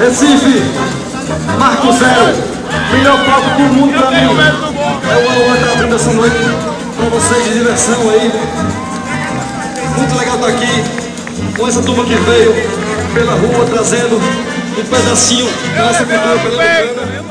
Recife, Marco Zero, melhor palco do mundo pra mim. É o Alô tá abrindo essa noite pra vocês de diversão aí. Muito legal estar aqui com essa turma que veio pela rua trazendo um pedacinho da nossa cultura pernambucana.